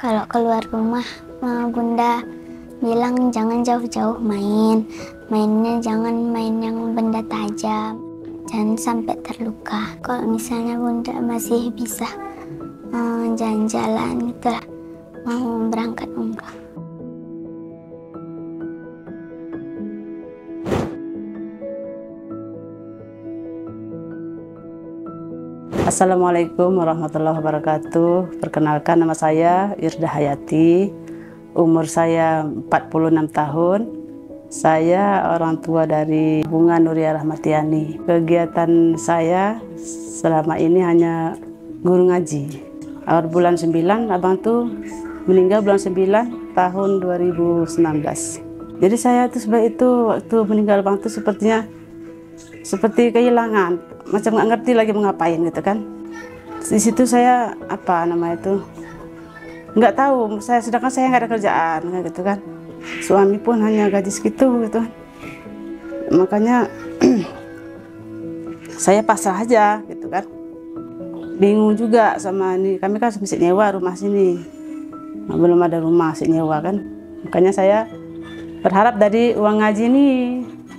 Kalau keluar rumah, eh, Bunda bilang jangan jauh-jauh main. Mainnya jangan main yang benda tajam. Jangan sampai terluka. Kalau misalnya Bunda masih bisa eh, jalan-jalan gitu lah, mau berangkat umrah. Assalamualaikum warahmatullahi wabarakatuh. Perkenalkan nama saya Irda Hayati. Umur saya 46 tahun. Saya orang tua dari Bunga Nuria Rahmatiani. Kegiatan saya selama ini hanya guru ngaji. Awal bulan 9 abang tuh meninggal bulan 9 tahun 2019. Jadi saya tuh sebagai itu waktu meninggal abang tuh sepertinya seperti kehilangan. Macam nggak ngerti lagi mau ngapain gitu kan. Di situ saya apa nama itu nggak tahu. Saya sedangkan saya nggak ada kerjaan gitu kan. Suami pun hanya gaji segitu gitu. Kan makanya saya pasrah aja gitu kan. Bingung juga sama ini. Kami kan masih nyewa rumah sini. Belum ada rumah masih nyewa kan. Makanya saya berharap dari uang ngaji ini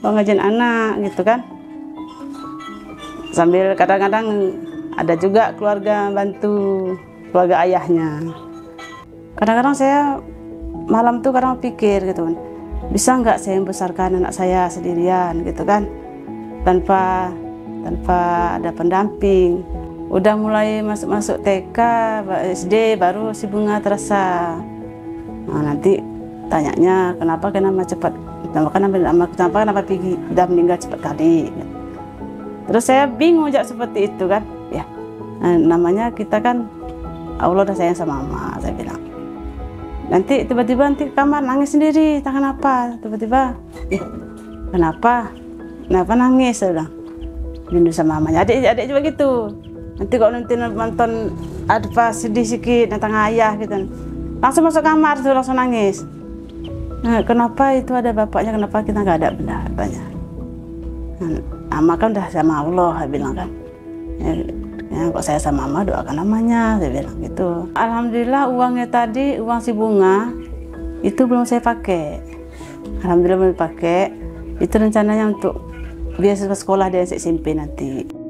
uang ngajian anak gitu kan sambil kadang-kadang ada juga keluarga bantu keluarga ayahnya. Kadang-kadang saya malam tuh kadang pikir gitu kan bisa nggak saya membesarkan anak saya sendirian? gitu kan. Tanpa tanpa ada pendamping. Udah mulai masuk-masuk TK SD baru si bunga terasa. Nah, nanti tanyanya kenapa kenapa cepat? Kenapa kenapa kenapa kenapa pergi udah meninggal cepat kali Terus saya bingung jak seperti itu kan, ya. Nah, namanya kita kan Allah udah sayang sama mama, saya bilang. Nanti tiba-tiba nanti kamar nangis sendiri, tak kenapa. Tiba-tiba, kenapa? Kenapa nangis? Saya bilang. Rindu sama mamanya. Adik-adik juga gitu. Nanti kalau nanti nonton ada pas sedih sedikit tentang ayah gitu. Langsung masuk kamar langsung nangis. Nah, kenapa itu ada bapaknya, kenapa kita nggak ada benda tanya. Ama kan udah sama Allah, saya bilang kan. Ya, ya, kok saya sama Ama doakan namanya, saya bilang gitu. Alhamdulillah uangnya tadi, uang si bunga, itu belum saya pakai. Alhamdulillah belum pakai. Itu rencananya untuk beasiswa sekolah di SMP nanti.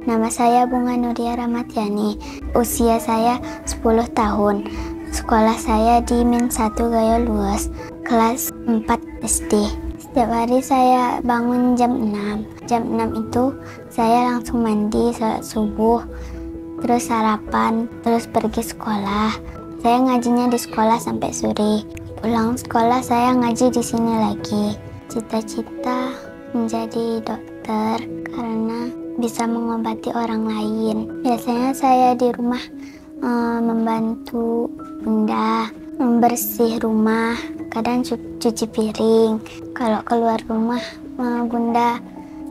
Nama saya Bunga Nuria Ramatiani. Usia saya 10 tahun. Sekolah saya di Min 1 Gaya Luas kelas 4 SD. Setiap hari saya bangun jam 6. Jam 6 itu saya langsung mandi, salat subuh, terus sarapan, terus pergi sekolah. Saya ngajinya di sekolah sampai sore. Pulang sekolah saya ngaji di sini lagi. Cita-cita menjadi dokter karena bisa mengobati orang lain. Biasanya saya di rumah uh, membantu bunda membersih rumah, kadang cuci piring. Kalau keluar rumah, bunda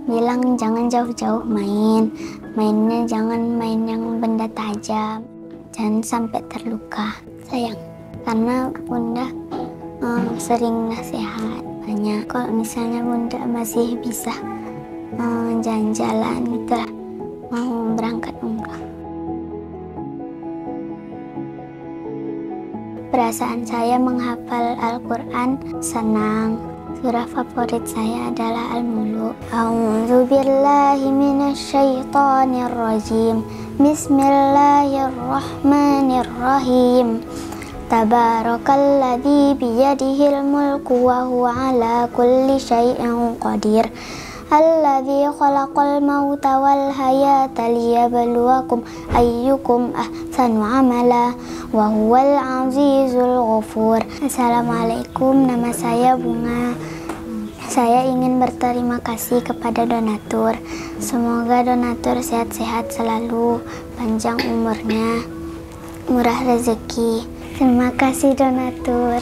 bilang jangan jauh-jauh main. Mainnya jangan main yang benda tajam. Jangan sampai terluka, sayang. Karena bunda um, sering nasihat banyak. Kalau misalnya bunda masih bisa jalan-jalan um, gitu lah, mau berangkat umrah. Perasaan saya menghafal Al-Quran senang. Surah favorit saya adalah Al-Muluk. A'udzu rajim. Bismillahirrahmanirrahim. Tabarakalladzi biyadihil mulku wa huwa ala kulli syai'in qadir. Alladzi khalaqal mauta wal hayata liyabluwakum ayyukum ahsanu amala wa huwal azizul ghafur. Assalamualaikum, nama saya Bunga. Saya ingin berterima kasih kepada donatur. Semoga donatur sehat-sehat selalu, panjang umurnya, murah rezeki. Terima kasih donatur.